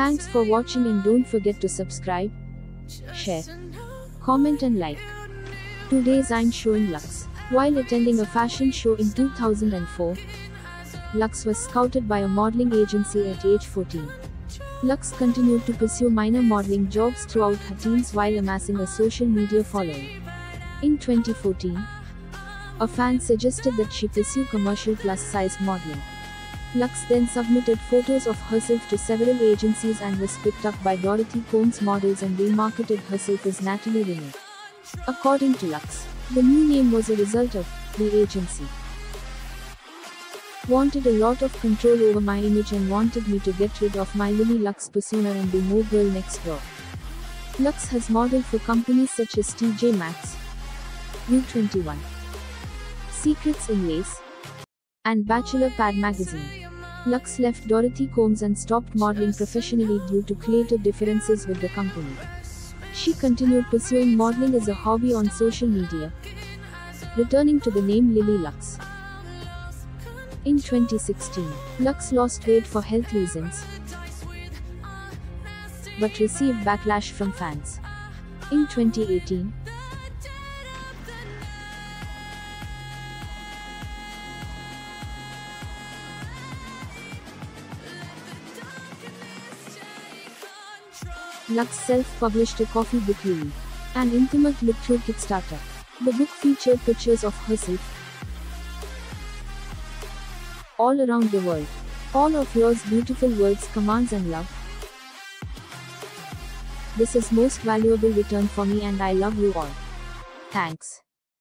Thanks for watching and don't forget to subscribe, share, comment and like. Today I'm showing Luxe. While attending a fashion show in 2004, Luxe was scouted by a modeling agency at age 14. Luxe continued to pursue minor modeling jobs throughout her teens while amassing a social media following. In 2014, a fan suggested that she pursue commercial plus size modeling. Luxe then submitted photos of herself to several agencies and was picked up by Dorothy Combs Models and remarketed herself as Natalie Renee. According to Luxe, the new name was a result of the agency wanted a lot of control over my image and wanted me to get rid of my Lilli Luxe persona and be more girl next door. Luxe has modeled for companies such as TJ Maxx, U21, Secrets in Lace, and Bachelor Pad magazine. Luxe left Dorothy Combs and stopped modeling professionally due to creative differences with the company. She continued pursuing modeling as a hobby on social media, returning to the name Lilli Luxe. In 2016, Luxe lost weight for health reasons, but received backlash from fans. In 2018, Luxe self-published a coffee book Lily, an intimate look through Kickstarter. The book featured pictures of herself all around the world. All of yours beautiful words, commands and love. This is most valuable return for me and I love you all. Thanks.